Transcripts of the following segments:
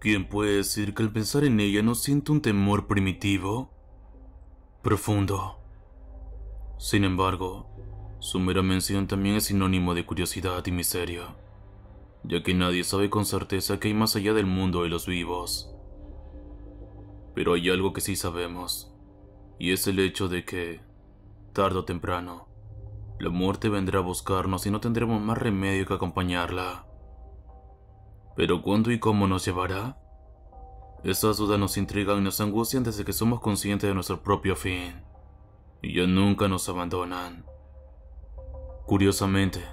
¿Quién puede decir que al pensar en ella no siente un temor primitivo? Profundo. Sin embargo, su mera mención también es sinónimo de curiosidad y misterio, ya que nadie sabe con certeza qué hay más allá del mundo de los vivos. Pero hay algo que sí sabemos, y es el hecho de que, tarde o temprano, la muerte vendrá a buscarnos y no tendremos más remedio que acompañarla. Pero ¿cuándo y cómo nos llevará? Esas dudas nos intrigan y nos angustian desde que somos conscientes de nuestro propio fin, y ya nunca nos abandonan. Curiosamente,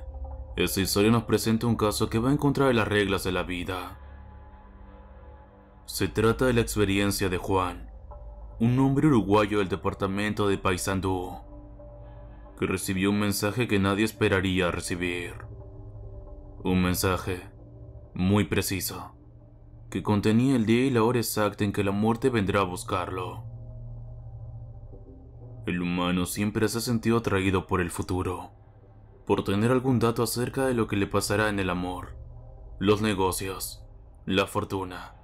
esta historia nos presenta un caso que va en contra de las reglas de la vida. Se trata de la experiencia de Juan, un hombre uruguayo del departamento de Paysandú, que recibió un mensaje que nadie esperaría recibir. Un mensaje muy preciso, que contenía el día y la hora exacta en que la muerte vendrá a buscarlo. El humano siempre se ha sentido atraído por el futuro por tener algún dato acerca de lo que le pasará en el amor, los negocios, la fortuna.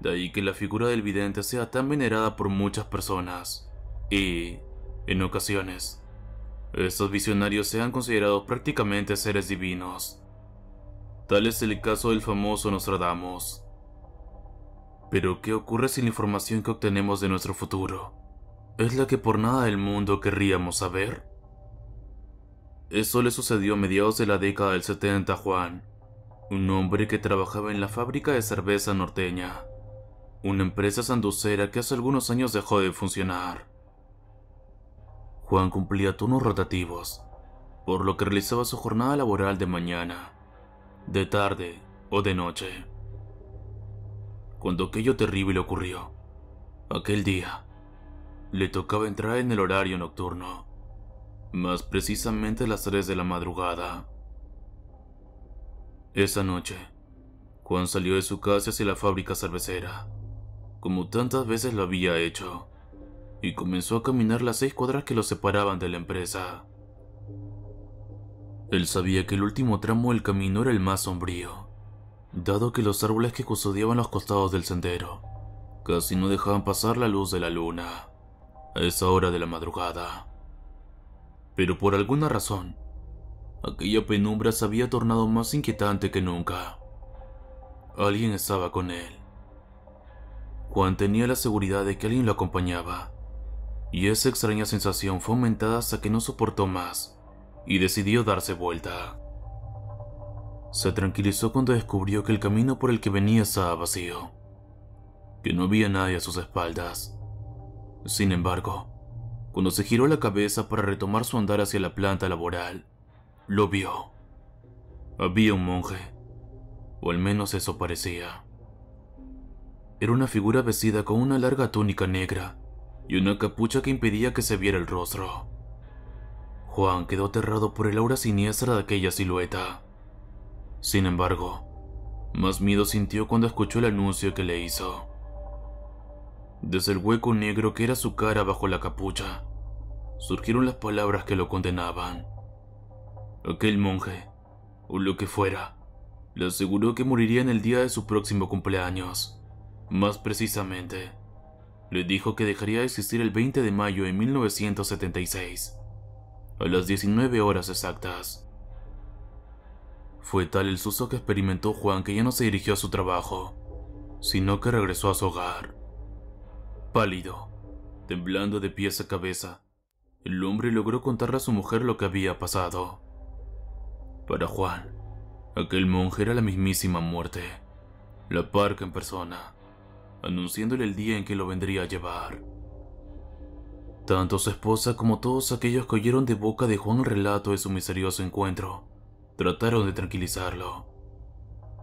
De ahí que la figura del vidente sea tan venerada por muchas personas y, en ocasiones, estos visionarios sean considerados prácticamente seres divinos. Tal es el caso del famoso Nostradamus. Pero, ¿qué ocurre si la información que obtenemos de nuestro futuro es la que por nada del mundo querríamos saber? Eso le sucedió a mediados de la década del 70 a Juan, un hombre que trabajaba en la fábrica de cerveza norteña, una empresa sanducera que hace algunos años dejó de funcionar. Juan cumplía turnos rotativos, por lo que realizaba su jornada laboral de mañana, de tarde o de noche. Cuando aquello terrible ocurrió, aquel día, le tocaba entrar en el horario nocturno más precisamente a las 3 de la madrugada. Esa noche, Juan salió de su casa hacia la fábrica cervecera, como tantas veces lo había hecho, y comenzó a caminar las seis cuadras que lo separaban de la empresa. Él sabía que el último tramo del camino era el más sombrío, dado que los árboles que custodiaban los costados del sendero casi no dejaban pasar la luz de la luna a esa hora de la madrugada pero por alguna razón, aquella penumbra se había tornado más inquietante que nunca. Alguien estaba con él. Juan tenía la seguridad de que alguien lo acompañaba, y esa extraña sensación fue aumentada hasta que no soportó más y decidió darse vuelta. Se tranquilizó cuando descubrió que el camino por el que venía estaba vacío, que no había nadie a sus espaldas. Sin embargo, cuando se giró la cabeza para retomar su andar hacia la planta laboral, lo vio. Había un monje, o al menos eso parecía. Era una figura vestida con una larga túnica negra y una capucha que impedía que se viera el rostro. Juan quedó aterrado por el aura siniestra de aquella silueta. Sin embargo, más miedo sintió cuando escuchó el anuncio que le hizo. Desde el hueco negro que era su cara bajo la capucha, surgieron las palabras que lo condenaban. Aquel monje, o lo que fuera, le aseguró que moriría en el día de su próximo cumpleaños. Más precisamente, le dijo que dejaría de existir el 20 de mayo de 1976, a las 19 horas exactas. Fue tal el susto que experimentó Juan que ya no se dirigió a su trabajo, sino que regresó a su hogar. Pálido, temblando de pies a cabeza, el hombre logró contarle a su mujer lo que había pasado. Para Juan, aquel monje era la mismísima muerte, la parca en persona, anunciándole el día en que lo vendría a llevar. Tanto su esposa como todos aquellos que oyeron de boca de Juan el relato de su misterioso encuentro, trataron de tranquilizarlo,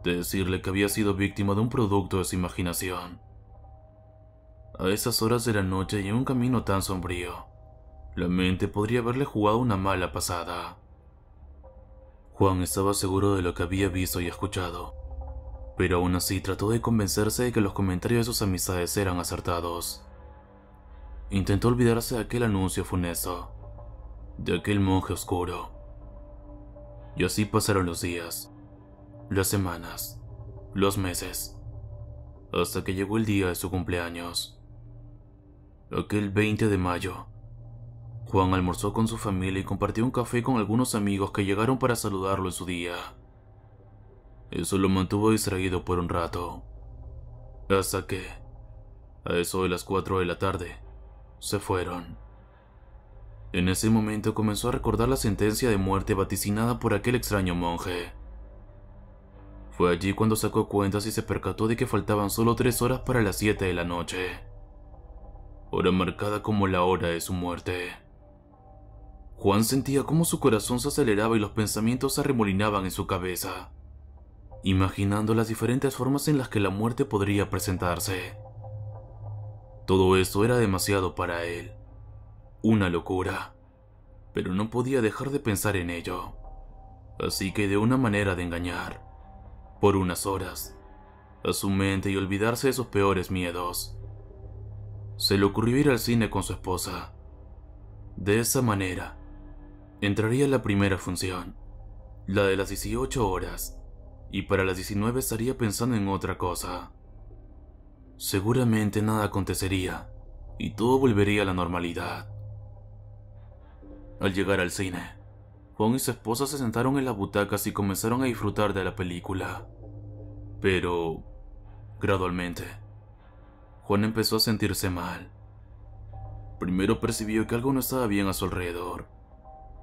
de decirle que había sido víctima de un producto de su imaginación a esas horas de la noche y en un camino tan sombrío, la mente podría haberle jugado una mala pasada. Juan estaba seguro de lo que había visto y escuchado, pero aún así trató de convencerse de que los comentarios de sus amistades eran acertados. Intentó olvidarse de aquel anuncio funesto, de aquel monje oscuro. Y así pasaron los días, las semanas, los meses. hasta que llegó el día de su cumpleaños. Aquel 20 de mayo, Juan almorzó con su familia y compartió un café con algunos amigos que llegaron para saludarlo en su día. Eso lo mantuvo distraído por un rato. Hasta que, a eso de las 4 de la tarde, se fueron. En ese momento comenzó a recordar la sentencia de muerte vaticinada por aquel extraño monje. Fue allí cuando sacó cuentas y se percató de que faltaban solo tres horas para las 7 de la noche. Hora marcada como la hora de su muerte. Juan sentía cómo su corazón se aceleraba y los pensamientos se arremolinaban en su cabeza, imaginando las diferentes formas en las que la muerte podría presentarse. Todo esto era demasiado para él. Una locura. Pero no podía dejar de pensar en ello. Así que de una manera de engañar, por unas horas, a su mente y olvidarse de sus peores miedos, se le ocurrió ir al cine con su esposa. De esa manera, entraría la primera función, la de las 18 horas, y para las 19 estaría pensando en otra cosa. Seguramente nada acontecería y todo volvería a la normalidad. Al llegar al cine, Juan y su esposa se sentaron en las butacas y comenzaron a disfrutar de la película. Pero, gradualmente, Juan empezó a sentirse mal. Primero percibió que algo no estaba bien a su alrededor.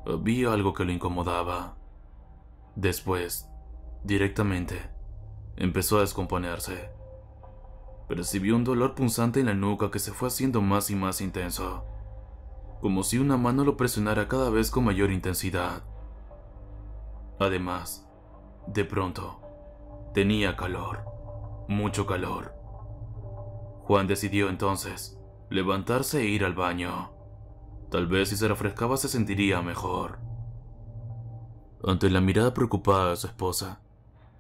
Había algo que lo incomodaba. Después, directamente, empezó a descomponerse. Percibió un dolor punzante en la nuca que se fue haciendo más y más intenso como si una mano lo presionara cada vez con mayor intensidad. Además, de pronto, tenía calor, mucho calor. Juan decidió entonces levantarse e ir al baño. Tal vez si se refrescaba se sentiría mejor. Ante la mirada preocupada de su esposa,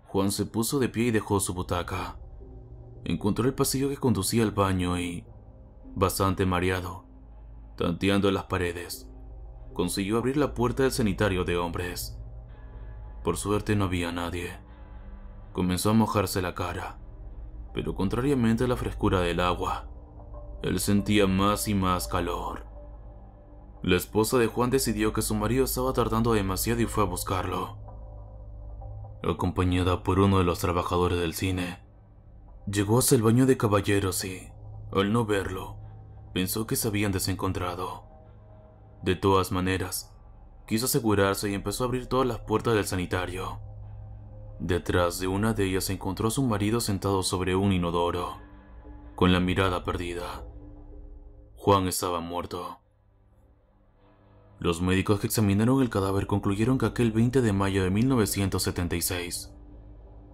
Juan se puso de pie y dejó su butaca. Encontró el pasillo que conducía al baño y, bastante mareado, Tanteando las paredes, consiguió abrir la puerta del sanitario de hombres. Por suerte no había nadie. Comenzó a mojarse la cara, pero contrariamente a la frescura del agua, él sentía más y más calor. La esposa de Juan decidió que su marido estaba tardando demasiado y fue a buscarlo. Acompañada por uno de los trabajadores del cine, llegó hasta el baño de caballeros y, al no verlo, pensó que se habían desencontrado. De todas maneras, quiso asegurarse y empezó a abrir todas las puertas del sanitario. Detrás de una de ellas se encontró a su marido sentado sobre un inodoro, con la mirada perdida. Juan estaba muerto. Los médicos que examinaron el cadáver concluyeron que aquel 20 de mayo de 1976,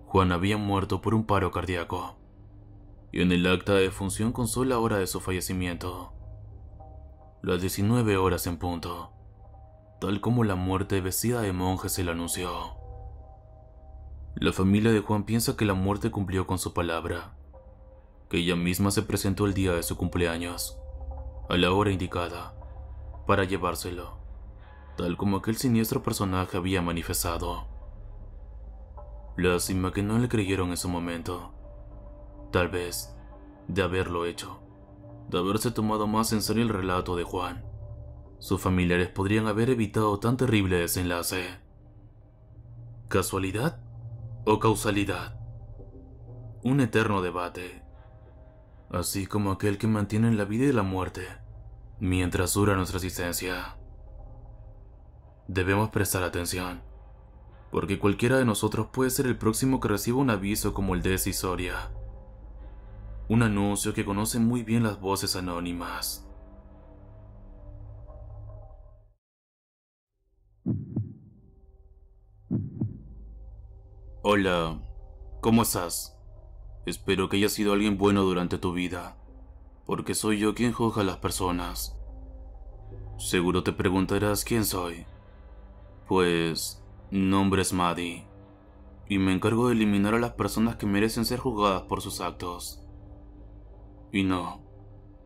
Juan había muerto por un paro cardíaco y en el acta de función constó la hora de su fallecimiento. Las 19 horas en punto, tal como la muerte vestida de monje se le anunció. La familia de Juan piensa que la muerte cumplió con su palabra, que ella misma se presentó el día de su cumpleaños, a la hora indicada, para llevárselo, tal como aquel siniestro personaje había manifestado. Lástima que no le creyeron en su momento Tal vez, de haberlo hecho, de haberse tomado más en serio el relato de Juan, sus familiares podrían haber evitado tan terrible desenlace. ¿Casualidad o causalidad? Un eterno debate, así como aquel que mantiene la vida y la muerte mientras dura nuestra existencia. Debemos prestar atención, porque cualquiera de nosotros puede ser el próximo que reciba un aviso como el de Cisoria un anuncio que conoce muy bien las voces anónimas. Hola, ¿cómo estás? Espero que hayas sido alguien bueno durante tu vida, porque soy yo quien juzga a las personas. Seguro te preguntarás quién soy. Pues, nombre es Maddie, y me encargo de eliminar a las personas que merecen ser juzgadas por sus actos. Y no,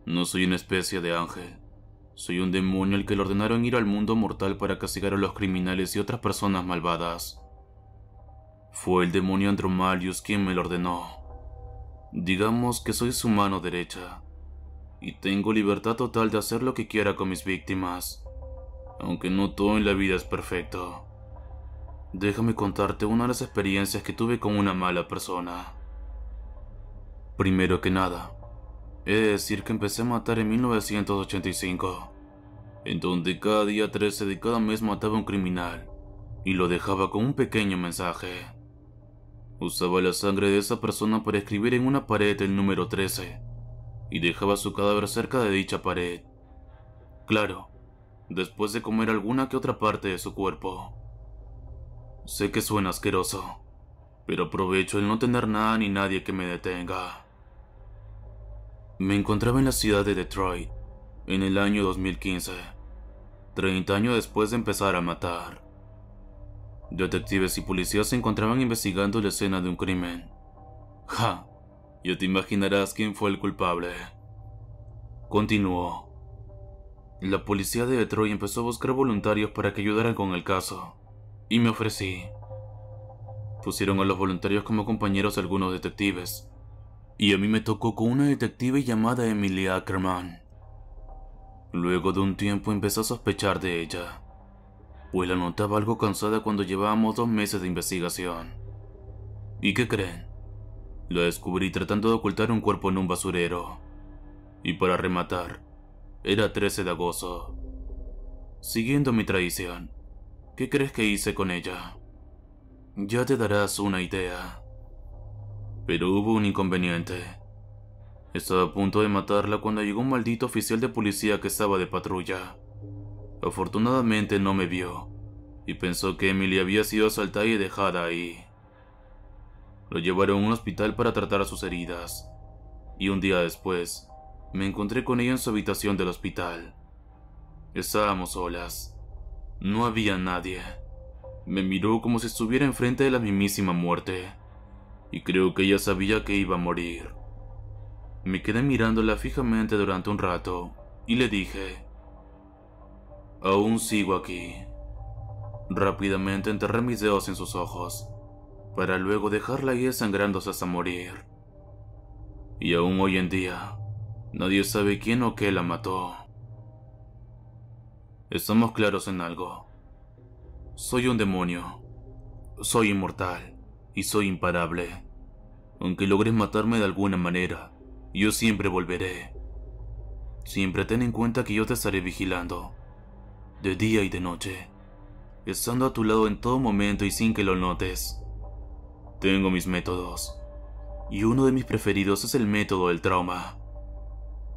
no soy una especie de ángel. Soy un demonio al que le ordenaron ir al mundo mortal para castigar a los criminales y otras personas malvadas. Fue el demonio Andromalius quien me lo ordenó. Digamos que soy su mano derecha y tengo libertad total de hacer lo que quiera con mis víctimas, aunque no todo en la vida es perfecto. Déjame contarte una de las experiencias que tuve con una mala persona. Primero que nada, he de decir que empecé a matar en 1985, en donde cada día 13 de cada mes mataba a un criminal y lo dejaba con un pequeño mensaje. Usaba la sangre de esa persona para escribir en una pared el número 13 y dejaba su cadáver cerca de dicha pared. Claro, después de comer alguna que otra parte de su cuerpo. Sé que suena asqueroso, pero aprovecho el no tener nada ni nadie que me detenga. Me encontraba en la ciudad de Detroit, en el año 2015, 30 años después de empezar a matar. Detectives y policías se encontraban investigando la escena de un crimen. Ja, ya te imaginarás quién fue el culpable. Continuó. La policía de Detroit empezó a buscar voluntarios para que ayudaran con el caso, y me ofrecí. Pusieron a los voluntarios como compañeros algunos detectives, y a mí me tocó con una detective llamada Emily Ackerman. Luego de un tiempo empecé a sospechar de ella, pues la notaba algo cansada cuando llevábamos dos meses de investigación. ¿Y qué creen? Lo descubrí tratando de ocultar un cuerpo en un basurero. Y para rematar, era 13 de agosto. Siguiendo mi tradición, ¿qué crees que hice con ella? Ya te darás una idea. Pero hubo un inconveniente. Estaba a punto de matarla cuando llegó un maldito oficial de policía que estaba de patrulla. Afortunadamente no me vio, y pensó que Emily había sido asaltada y dejada ahí. Lo llevaron a un hospital para tratar sus heridas, y un día después, me encontré con ella en su habitación del hospital. Estábamos solas. No había nadie. Me miró como si estuviera enfrente de la mismísima muerte, y creo que ella sabía que iba a morir. Me quedé mirándola fijamente durante un rato, y le dije, Aún sigo aquí. Rápidamente enterré mis dedos en sus ojos para luego dejarla ir sangrándose hasta morir. Y aún hoy en día, nadie sabe quién o qué la mató. Estamos claros en algo. Soy un demonio. Soy inmortal y soy imparable. Aunque logres matarme de alguna manera, yo siempre volveré. Siempre ten en cuenta que yo te estaré vigilando, de día y de noche, estando a tu lado en todo momento y sin que lo notes. Tengo mis métodos, y uno de mis preferidos es el método del trauma.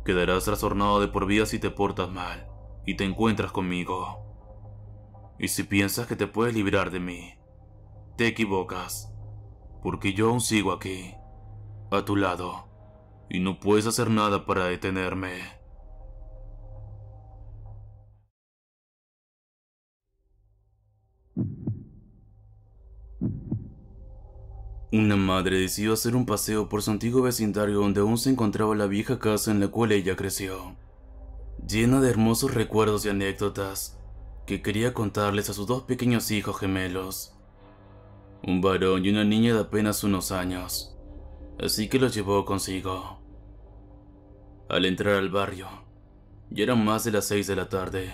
Quedarás trastornado de por vida si te portas mal y te encuentras conmigo. Y si piensas que te puedes librar de mí, te equivocas, porque yo aún sigo aquí, a tu lado, y no puedes hacer nada para detenerme. Una madre decidió hacer un paseo por su antiguo vecindario donde aún se encontraba la vieja casa en la cual ella creció, llena de hermosos recuerdos y anécdotas que quería contarles a sus dos pequeños hijos gemelos, un varón y una niña de apenas unos años, así que los llevó consigo. Al entrar al barrio, ya eran más de las seis de la tarde,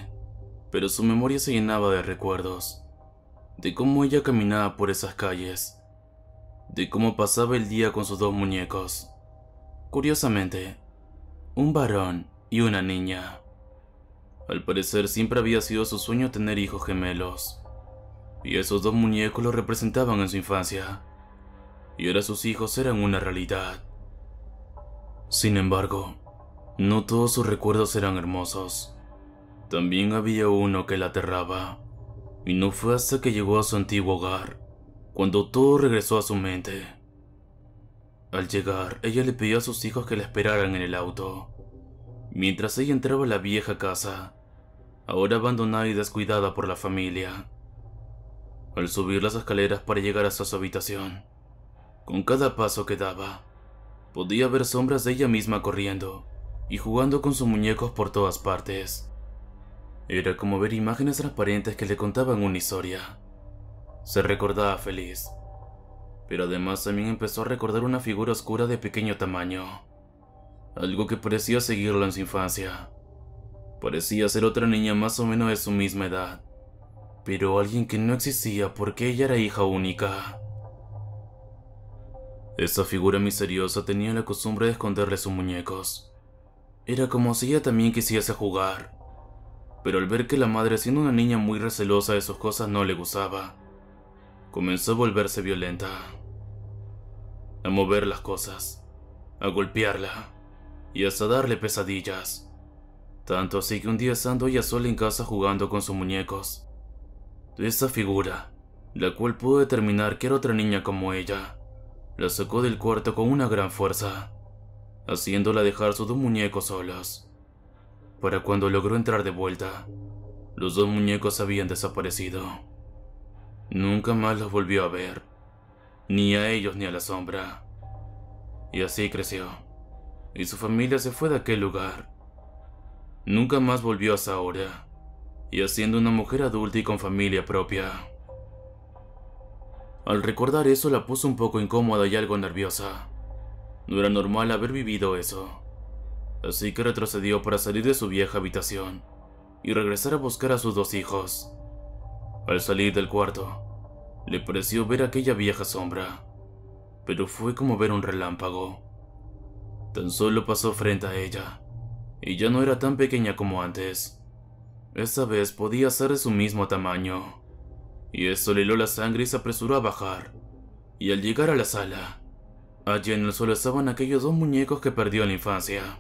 pero su memoria se llenaba de recuerdos, de cómo ella caminaba por esas calles, de cómo pasaba el día con sus dos muñecos. Curiosamente, un varón y una niña. Al parecer siempre había sido su sueño tener hijos gemelos, y esos dos muñecos lo representaban en su infancia, y ahora sus hijos eran una realidad. Sin embargo, no todos sus recuerdos eran hermosos. También había uno que la aterraba, y no fue hasta que llegó a su antiguo hogar cuando todo regresó a su mente. Al llegar, ella le pidió a sus hijos que la esperaran en el auto, mientras ella entraba a la vieja casa, ahora abandonada y descuidada por la familia. Al subir las escaleras para llegar hasta su habitación, con cada paso que daba, podía ver sombras de ella misma corriendo y jugando con sus muñecos por todas partes. Era como ver imágenes transparentes que le contaban una historia se recordaba feliz. pero además también empezó a recordar una figura oscura de pequeño tamaño, algo que parecía seguirlo en su infancia. Parecía ser otra niña más o menos de su misma edad, pero alguien que no existía porque ella era hija única. Esa figura misteriosa tenía la costumbre de esconderle sus muñecos. Era como si ella también quisiese jugar, pero al ver que la madre, siendo una niña muy recelosa de sus cosas, no le gustaba, comenzó a volverse violenta, a mover las cosas, a golpearla y hasta darle pesadillas. Tanto así que un día estando ella sola en casa jugando con sus muñecos, esa figura, la cual pudo determinar que era otra niña como ella, la sacó del cuarto con una gran fuerza, haciéndola dejar sus dos muñecos solos. Para cuando logró entrar de vuelta, los dos muñecos habían desaparecido. Nunca más los volvió a ver, ni a ellos ni a la sombra. Y así creció, y su familia se fue de aquel lugar. Nunca más volvió a Saora, y haciendo una mujer adulta y con familia propia. Al recordar eso la puso un poco incómoda y algo nerviosa. No era normal haber vivido eso. Así que retrocedió para salir de su vieja habitación y regresar a buscar a sus dos hijos. Al salir del cuarto, le pareció ver aquella vieja sombra, pero fue como ver un relámpago. Tan solo pasó frente a ella, y ya no era tan pequeña como antes. Esta vez podía ser de su mismo tamaño, y eso le heló la sangre y se apresuró a bajar. Y al llegar a la sala, allí en el suelo estaban aquellos dos muñecos que perdió en la infancia.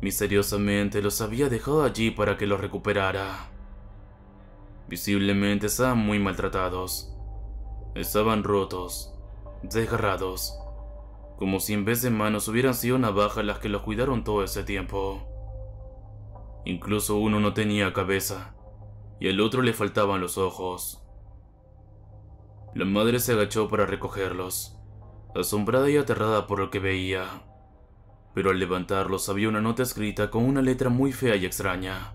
Misteriosamente los había dejado allí para que los recuperara. Visiblemente estaban muy maltratados. Estaban rotos, desgarrados, como si en vez de manos hubieran sido navajas las que los cuidaron todo ese tiempo. Incluso uno no tenía cabeza, y al otro le faltaban los ojos. La madre se agachó para recogerlos, asombrada y aterrada por lo que veía. Pero al levantarlos había una nota escrita con una letra muy fea y extraña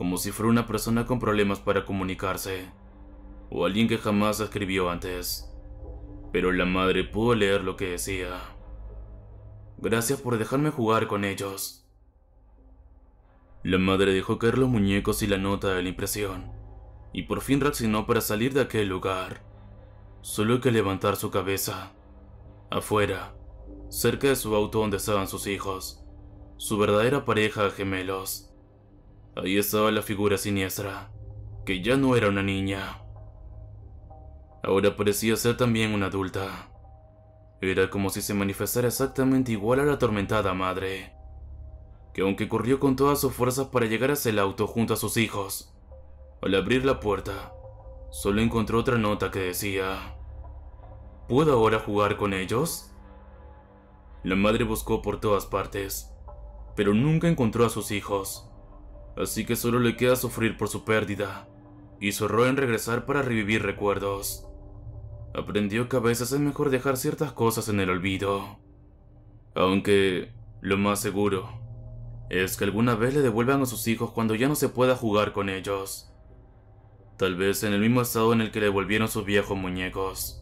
como si fuera una persona con problemas para comunicarse, o alguien que jamás escribió antes. Pero la madre pudo leer lo que decía. Gracias por dejarme jugar con ellos. La madre dejó caer los muñecos y la nota de la impresión, y por fin reaccionó para salir de aquel lugar. Solo que levantar su cabeza. Afuera, cerca de su auto donde estaban sus hijos, su verdadera pareja de gemelos. Ahí estaba la figura siniestra, que ya no era una niña. Ahora parecía ser también una adulta. Era como si se manifestara exactamente igual a la atormentada madre, que aunque corrió con todas sus fuerzas para llegar hacia el auto junto a sus hijos, al abrir la puerta, solo encontró otra nota que decía, ¿Puedo ahora jugar con ellos? La madre buscó por todas partes, pero nunca encontró a sus hijos así que solo le queda sufrir por su pérdida, y su error en regresar para revivir recuerdos. Aprendió que a veces es mejor dejar ciertas cosas en el olvido, aunque lo más seguro es que alguna vez le devuelvan a sus hijos cuando ya no se pueda jugar con ellos, tal vez en el mismo estado en el que le devolvieron sus viejos muñecos.